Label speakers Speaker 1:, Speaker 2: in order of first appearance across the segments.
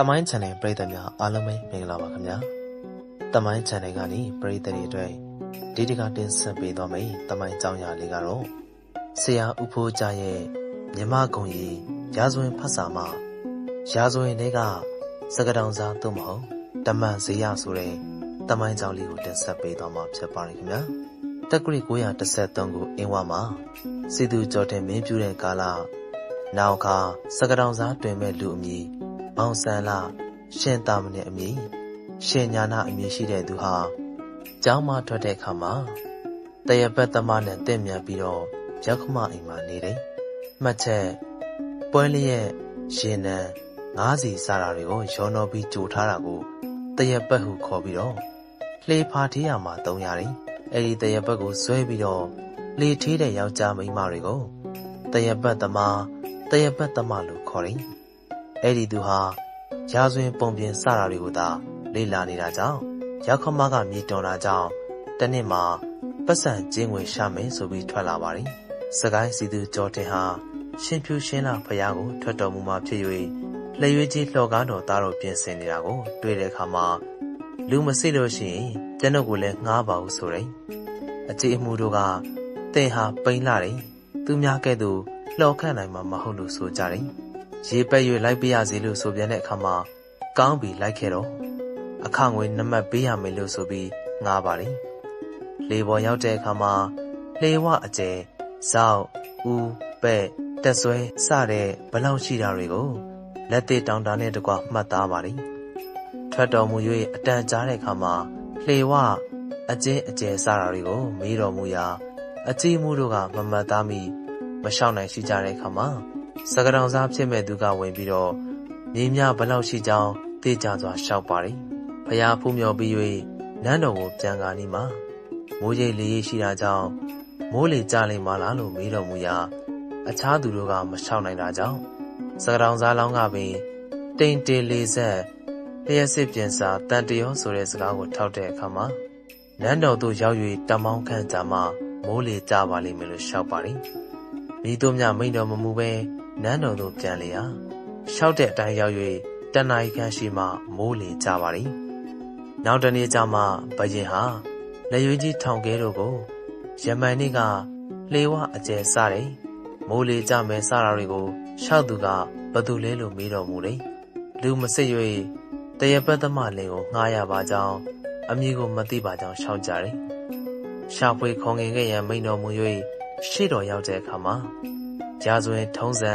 Speaker 1: တမိုင်း channel ပရိသတ်များအားလုံးပဲမင်္ဂလာပါခင်ဗျာတမိုင်း channel ကနေပရိသတ်တွေအတွက်ဒီတကတင်ဆက်ပေးသွားမယ့်တမိုင်းကြောင်းရာလေးကတော့ဆရာဦးဖိုးကြရဲ့မြမကုံရီရာဇဝင်ဖတ်စာမှာရာဇဝင်တွေကစကတောင်စားသို့မဟုတ်တမန်ဇေယဆိုတဲ့တမိုင်းကြောင်းလေးကိုတင်ဆက်ပေးသွားမှာဖြစ်ပါတယ်ခင်ဗျာတက္ကရီ933ကိုအင်းဝမှာစီသူကျော်တင်မင်းပြူတဲ့ကာလနောက်ခါစကတောင်စားတွင်မဲ့လူအမည် မောင်ဆန်လာရှင်တာမနဲ့အမည်ရှင်ညာနာအမည်ရှိတဲ့သူဟာကျောင်းမထွက်တဲ့အခါမှာတရပတ်သမားနဲ့တင့်မြန်ပြီးတော့ရောက်ခမအိမ်မှာနေတယ်။မှတ်ချက်ပွဲလျက်ရှင်နံငားစီစားတာတွေကိုရောနှောပြီးကြိုထားတာကိုတရပတ်ဟုခေါ်ပြီးတော့လှေဖာထေးရမှာတုံးရတယ်။အဲဒီတရပတ်ကိုဆွဲပြီးတော့လေထေးတဲ့ယောက်ျားမိန်းမတွေကိုတရပတ်သမားတရပတ်သမားလို့ခေါ်တယ်။ အဲ့ဒီသူဟာရာဇဝင်ပုံပြင်စတာတွေကိုသာလေ့လာနေတာကြောင့်ရောက်ခမကမြေတော်တာကြောင့်တနေ့မှာပတ်စံကျင်းငွေရှာမယ်ဆိုပြီးထွက်လာပါတယ်။စကိုင်းစီသူကျော်တင်ဟာရှင်ဖြူရှင်းလာဖရားကိုထွက်တော်မူမှဖြစ်၍လက်ရွေးကြီးလှော်ကားတော်သားတော်ပြင်ဆင်နေတာကို တွေ့တဲ့အခါမှာလူမစိလို့ရှိရင်ကျွန်ုပ်ကိုလည်းငှားပါဦးဆိုတယ်။အကြည့်အမှုတို့ကတဲ့ဟာပိန်လာတယ်။သူများကဲ့သို့လှော်ခန့်နိုင်မှာမဟုတ်လို့ဆိုကြတယ်။ ရေပက်၍လိုက်ပေးရစီလို့ဆိုပြန်တဲ့အခါမှာကောင်းပြီလိုက်ခဲ့တော့အခငွေနမတ်ပေးရမယ်လို့ဆိုပြီးငားပါလိလေပေါ်ရောက်တဲ့အခါမှာလေဝအကျဲဇောက်ဦးပဲ့တက်ဆွဲစတဲ့ဘလောက်ရှိတာတွေကိုလက်သေးတောင်တာနဲ့တကွမှတ်သားပါလိထွက်တော်မူ၍အတန်ကြားတဲ့အခါမှာလေဝအကျင်းအကျဲစတာတွေကိုမေးတော်မူရာအကြည့်မှုတို့ကမမှတ်သားမိမလျှောက်နိုင်ရှိကြတဲ့အခါမှာ စကတောင်စားဖြစ်မဲ့သူကဝင်ပြီးတော့မြေမြဘလောက်ရှိကြောင်းသိကြစွာရှောက်ပါတယ်။ဖျားဖူးမြော်ပြီး၍နန်းတော်ကိုပြန်ကားနီးမှာမိုးရိပ်လေးရိပ်ရှိတာကြောင့်မိုးလေကြလိမ့်မလားလို့မေးတော်မူရာအခြားသူတို့ကမလျှောက်နိုင်တာကြောင့်စကတောင်စားလောင်းကပင်တိန်တေလေးဆက်လျှက်စစ်ပြင်စာတန်တရောဆိုတဲ့စကားကိုထောက်တဲ့အခါမှာနန်းတော်သို့ရောက်၍တမောင်းခန့်ကြမှာမိုးလေကြပါလိမ့်မယ်လို့ရှောက်ပါတယ်။မိတို့မြမိန်တော်မမူပဲ နန်းတော်သို့ပြန်လေရာရှောက်တဲ့အတိုင်းရောက်၍တဏှာခန်းရှိမှမိုးလေကြပါသည်နောက်တနေ့ကျမှဘရင်ဟာလက်ရွေးကြီးထောင်ကဲတို့ကိုယမန်နေ့ကလှေဝအကျဲစားတယ်မိုးလေကြမယ်စားတာတွေကိုရှောက်သူကဘသူလဲလို့မေးတော်မူတယ်လူမစစ်၍တရပတ်သမလင်ကိုငှားရပါကြောင်းအမည်ကိုမသိပါကြောင်းရှောက်ကြတယ်ရှာဖွေခုံငင်ခဲ့ရန်မိန်တော်မူ၍ရှေ့တော်ရောက်တဲ့အခါမှာ ရာဇဝင်ထုံးစံ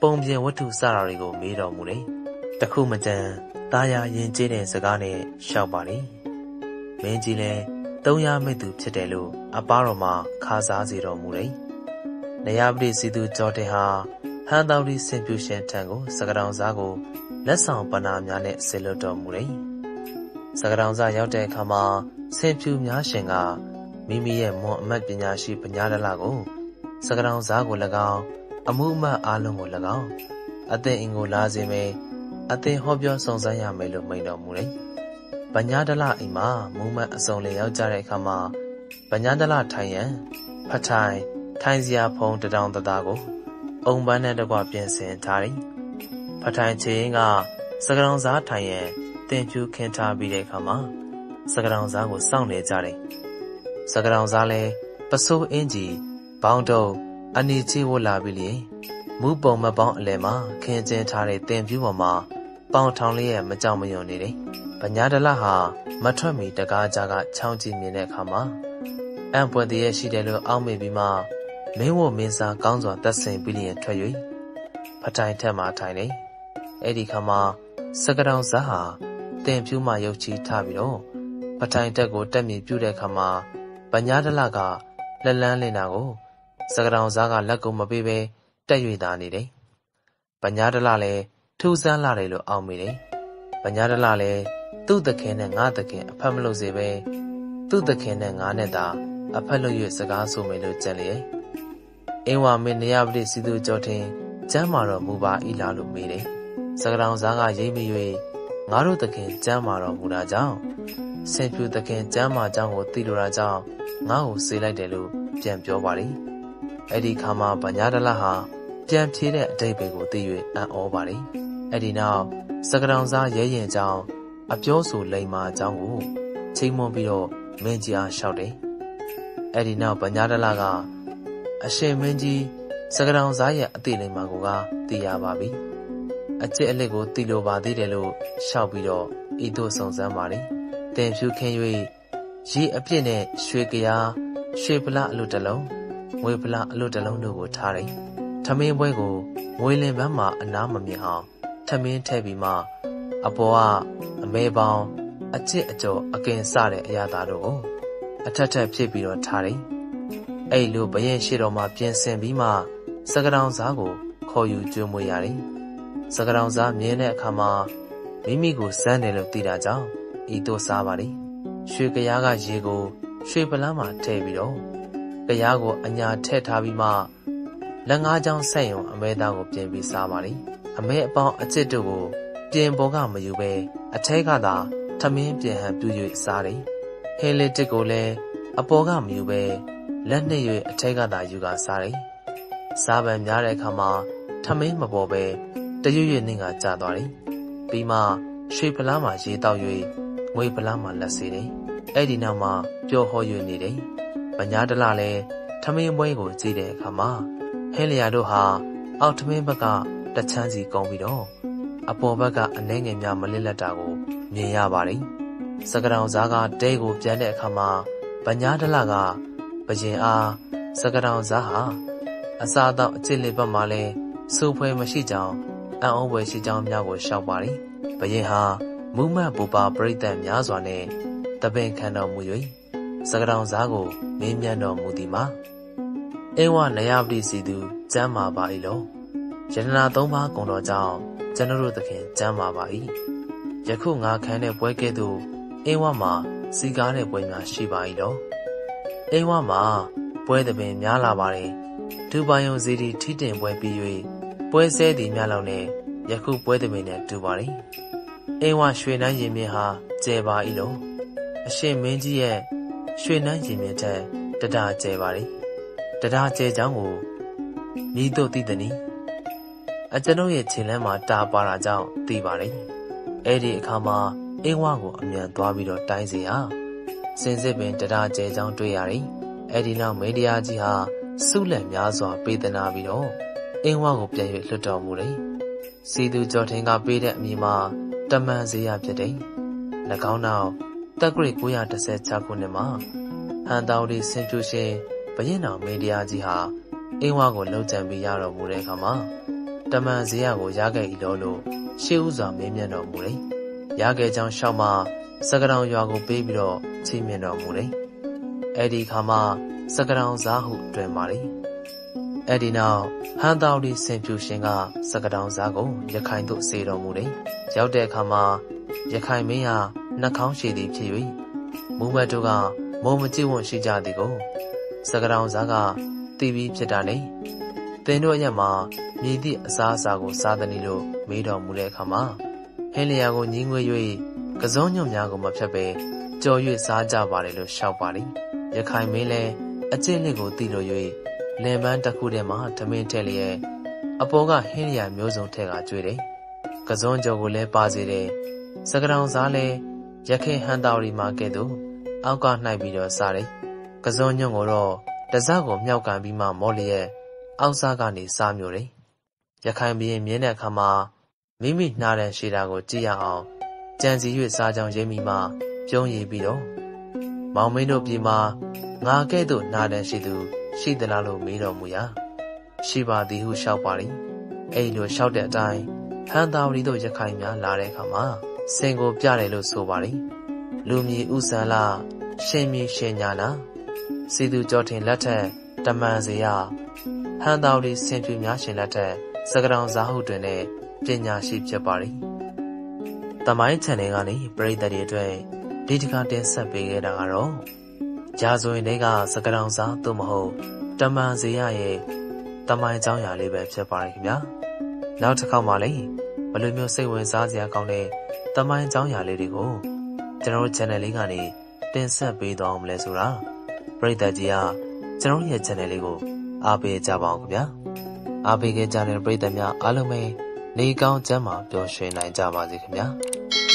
Speaker 1: ပုံပြင်ဝတ္ထုစတာတွေကိုမေးတော်မူတယ်။တခုမတန်တာယာရင်ကျေးတဲ့စကားနဲ့ရှောက်ပါလေ။မင်းကြီးလည်းသုံးရမဲ့သူဖြစ်တယ်လို့အပားတော်မှာခါစားစေတော်မူတယ်။နယပတိစီသူကျော်တင်ဟာဟန်တော်ဒီဆင်ပြူရှင်ထံကိုစကတောင်စားကိုလက်ဆောင်ပနာများနဲ့ဆေလွတ်တော်မူတယ်။စကတောင်စားရောက်တဲ့အခါမှာဆင်ဖြူများရှင်ကမိမိရဲ့မွန်အမတ်ပညာရှိပညာဒလကို စကတောင်စားကို၎င်းအမှုအမှတ်အားလုံးကို၎င်းအသင်အင်ကိုလာစေမယ်အသင်ဟောပြောစုံစမ်းရမယ်လို့မိန့်တော်မူတယ်။ဗညာဒလအိမ်မှာမူမတ်အစုံလေရောက်ကြတဲ့အခါမှာဗညာဒလထိုင်ရန်ဖထိုင်ထိုင်စရာဖုံတတောင်တသားကို အုံပန်းနဲ့တကွပြင်ဆင်ထားတယ်။ဖထိုင်ချင်းကစကရောင်စားထိုင်ရန်တင်ဖြူခင်းထားပြီးတဲ့အခါမှာစကရောင်စားကိုစောင့်နေကြတယ်။စကရောင်စားလဲပစိုးအင်းကြီး ဘောင်းတုံအနေချေဝလာပြီလေမူးပုံမပေါင်းအလဲမှာခင်းကျင်းထားတဲ့တင်ပြူပေါ်မှာပေါင်ထောင်လေးရဲ့မကြောင်မယွန်နေတယ်။ဗညာဒလဟာမထွက်မီတကားကြားကချောင်းကြည့်မြင်တဲ့အခါမှာအံပွက်တည်းရဲ့ရှိတယ်လို့အောက်မေ့ပြီးမှမင်းဝမင်းစားကောင်းစွာတက်ဆင်ပြီးလျင်ထွက်၍ဖထိုင်ထက်မှထိုင်နေ။အဲ့ဒီခါမှာစကတောင်ဇာဟာတင်ပြူမှရုပ်ချီထားပြီးတော့ဖထိုင်တက်ကိုတက်မြည်ပြုတဲ့ခါမှာဗညာဒလကလက်လန်းလင်းတာကို စကတောင်စားကလက်ကုံမပေးဘဲတက်၍သာနေတယ်။ပညာဒလလည်းထူးဆန်းလာတယ်လို့အောက်မိတယ်။ပညာဒလလည်းသူ့သခင်နဲ့ငါသခင်အဖက်မလို့စေပဲသူ့သခင်နဲ့ငါနဲ့သာအဖက်လို့၍စကားဆိုမယ်လို့ကြံလေ။အင်းဝါမင်းနေရပတိစီသူကြောတင်ကျမ်းမာတော်မူပါဤလားလို့မေးတယ်။စကတောင်စားကရိပ်မိ၍ငါတို့သခင်ကျမ်းမာတော်မူတာကြောင့်ဆင်ဖြူသခင်ကျမ်းမာကြောင်းကိုသိလိုတာကြောင့်ငါ့ကိုစေလိုက်တယ်လို့ပြန်ပြောပါလိမ့်။ အဲ့ဒီခါမှာဗညာဒလဟာပြန်ဖြေတဲ့အတိတ်ပဲကိုသိ၍အံ့ဩပါလေအဲ့ဒီနောက်စကတောင်စားရဲရင်ကြောင်းအပြောဆိုလိမ်မာအကြောင်းကိုချိန်မွန်ပြီးတော့မင်းကြီးအားလျှောက်တယ်။အဲ့ဒီနောက်ဗညာတလကအရှင်မင်းကြီးစကတောင်စားရဲ့အသေးလိမ်မာကိုကသိရပါပြီ။အကျစ်အလက်ကိုသိလိုပါသေးတယ်လို့လျှောက်ပြီးတော့ဤသို့စုံစမ်းပါလေ။တင်ဖြူခင်း၍ရေအပြစ်နဲ့ရွှေကရားရွှေပလအလွတ်တလုံး ငွေပလအလွတ်တလုံးတို့ကိုထားတယ်။ထမင်းပွဲကိုငွေလင်ပန်းမှာအနားမမြင်အောင်ထမင်းထည့်ပြီးမှအပေါ်ကအမဲပေါင်းအချစ်အကျော်အကင်စတဲ့အရာသားတို့ကိုအထက်ထက်ဖြစ်ပြီးတော့ထားတယ်။အဲ့လိုဘရင်ရှိတော်မှာပြင်ဆင်ပြီးမှစကတောင်စားကိုခေါ်ယူကျွေးမွေးရတယ်။စကတောင်စားမြင်တဲ့အခါမှာမိမိကိုစမ်းတယ်လို့သိတာကြောင့်ဤသို့စားပါတယ်။ရွှေကရားကရေကိုရွှေပလန်းမှာထည့်ပြီးတော့ ကရားကိုအညာထည့်ထားပြီးမှလက်ငါးချောင်းဆက်ယုံအမဲသားကိုပြင်ပြီးစားပါတယ်။အမဲအပေါင်းအချစ်တို့ကိုပြင်ပေါ်ကမယူဘဲအထဲကသာထမင်းပြင်ဟန်ပြု၍စားတယ်။ဟဲလစ်တစ်ကိုလည်းအပေါ်ကမယူဘဲလက်နှစ်၍အထဲကသာယူကစားတယ်။စားပန်များတဲ့အခါမှာထမင်းမပေါ်ဘဲတရွရွနှင်းကကြာသွားတယ်။ပြီးမှရွှေဖလားမှာရေတောက်၍ငွေဖလားမှာလက်စေတယ်။အဲ့ဒီနောက်မှာပျော်ဟော၍နေတယ်။ ဗညာတလလည်းထမင်းပွဲကိုကြည့်တဲ့အခါမှာဟဲလျာတို့ဟာအောက်ထမင်းဘက်ကတချမ်းစီကုန်းပြီးတော့အပေါ်ဘက်ကအနှဲငယ်များမလစ်လက်တာကိုမြင်ရပါတယ်။စကတောင်စားကတဲကိုပြန်တဲ့အခါမှာဗညာဒလကပကျင်အားစကတောင်စားဟာအစာတော့အချစ်လေးဘက်မှာလဲစူဖွဲမရှိကြောင်းအံ့ဩဖွယ်ရှိကြောင်းများကိုရှောက်ပါတယ်။ဘရင်ဟာမူးမတ်ပူပါပြိတ္တများစွာနဲ့တပင်ခံတော်မူ၍ စကတောင်စားကိုမင်းမြတ်တော်မူသည်မှာအင်းဝနယပတိစီသူကျမ်းမာပါ၏လောယတနာသုံးပါးကုံတော်ကြောင့်ကျွန်တော်တို့သခင်ကျမ်းမာပါ၏ယခုငါခံတဲ့ပွဲကဲ့သို့အင်းဝမှာစီကားတဲ့ပွဲများရှိပါ၏လောအင်းဝမှာပွဲသပင်များလာပါတယ်ဒူပါယုံစီတီထိတင်ပွဲပြီး၍ပွဲဆဲသည်များလောက်နဲ့ယခုပွဲသပင်နဲ့တူပါတယ်အင်းဝရွှေနှမ်းရင်မြင့်ဟာကျဲပါ၏လောအရှင်မင်းကြီးရဲ့ ရွှေနှမ်းရင်မြင့်ထက်တဒါကျဲပါတယ်တဒါကျဲချောင်းကိုမိတို့သိသည်နီအကျွန်ုပ်ရဲ့ခြေလမ်းမှာတာပါတာကြောင့်သိပါတယ်။အဲ့ဒီအခါမှာအင်းဝါကိုအမြန်သွားပြီးတော့တိုင်းစီဟာစင်စစ်ပင်တရားကျဲချောင်းတွေ့ရတယ်။အဲ့ဒီနောက်မေဒီယာကြီးဟာစုလက်များစွာပေးသနာပြီးတော့အင်းဝါကိုပြန်၍လွတ်တော်မူတယ်။စီသူကျော်ထင်းကပေးတဲ့အမည်မှာတမန်စေရဖြစ်တယ်။၎င်းနောက် တက်ဂရိ916ခုနှစ်မှာဟန်တောင်ဒီဆင်ဖြူရှင်ဘရင်တော်မေဒီယာကြီးဟာအင်းဝါကိုလှုပ်ကြံပြီးရတော်မူတဲ့အခါမှာတမန်ဇေယကိုရခဲ့၏လို့လို့ရှေးဥစွာမေးမြန်းတော်မူတယ်။ရခဲ့ကြောင်းရှောက်မှစကတောင်ရွာကိုပေးပြီးတော့ချီးမြှင့်တော်မူတယ်။အဲ့ဒီခါမှာစကတောင်ဇာဟုတွင်ပါလေ။အဲ့ဒီနောက်ဟန်တောင်ဒီဆင်ဖြူရှင်ကစကတောင်ဇာကိုရခိုင်သို့စေတော်မူတယ်။ရောက်တဲ့အခါမှာရခိုင်မင်းဟာ နှာခေါင်းရှည်သည်ဖြစ်၍မူမတ်တို့ကမုံမကြည့်ဝွန်ရှိကြသည်ကိုစကတောင်ဇာကတီးပြီးဖြစ်တာနဲ့သင်တို့ရက်မှာမြည်သည့်အစားအစာကိုစားသည်လို့မေးတော်မူတဲ့အခါမှာဟင်းလျာကိုညင်းငွေ၍ကစုံညွန့်များကိုမဖြတ်ပဲကြော်၍စားကြပါလေလို့ရှောက်ပါလိရခိုင်မင်းလည်းအကျင့်လေးကိုသိလို့၍လင်ပန်းတစ်ခုထဲမှာဓမင်းထက်လျက်အပေါ်ကဟင်းလျာမျိုးစုံထက်ကကျွေးတယ်ကစုံကြော်ကိုလည်းပါစေတယ်စကတောင်စားလည်း ရခင်ဟန်တော်ရီမှာကဲ့သို့အောက်ကနှိုက်ပြီးတော့စားတယ်ကစုံညွန့်ကိုတော့တစကိုမြောက်ကန်ပြီးမှမောလျက်အောက်စားကနေစားမျိုးတယ်ရခိုင်ပြည်မြင်းတဲ့အခါမှာမိမိနှာတန်ရှိတာကိုကြည့်ရအောင်ကြံစီ၍စားကြောင်ရိပ်မိမှပြုံးရည်ပြီးတော့မောင်မင်းတို့ပြည်မှာငါကဲ့သို့နှာတန်ရှိသူရှိသလားလို့မေးတော်မူရာရှိပါသည်ဟုလျှောက်ပါလိအဲ့လိုလျှောက်တဲ့အတိုင်းဟန်သာဝတီတို့ရခိုင်များလာတဲ့အခါမှာ စင်ကိုပြတယ်လို့ဆိုပါတယ်။လူမြည်ဥဆန်လာရှင်မြည်ရှင်ညာနာစီသူကြောထင်လက်ထက်တမန်စေရဟန်တော်လေးဆင်ဖြူများရှင်လက်ထက်စကတောင်ဇာဟုတွင်လည်းပညာရှိဖြစ်ပါသည်။တမိုင်း channel ကနေပရိသတ်တွေအတွက်ဒီတစ်ခါတင်ဆက်ပေးခဲ့တာကတော့ဂျာဆိုရင်တွေကစကတောင်ဇာသို့မဟုတ်တမန်စေရရဲ့တမိုင်းအကြောင်းအရာလေးပဲဖြစ်ပါရခင်ဗျာ။နောက်တစ်ခါမှလည်းဘယ်လိုမျိုးစိတ်ဝင်စားစရာကောင်းတဲ့ သမိုင်းအကြောင်းအရာလေးတွေကိုကျွန်တော်တို့ channel လေးကနေတင်ဆက်ပေးသွားအောင်မလဲဆိုတာပရိသတ်ကြီးကကျွန်တော်ရဲ့ channel လေးကိုအားပေးကြပါအောင်ခင်ဗျာအားပေးခဲ့ကြတဲ့ပရိသတ်များအားလုံးပဲနေကောင်းချမ်းသာပျော်ရွှင်နိုင်ကြပါစေခင်ဗျာ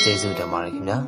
Speaker 1: ကျေးဇူးတင်ပါတယ်ခင်ဗျာ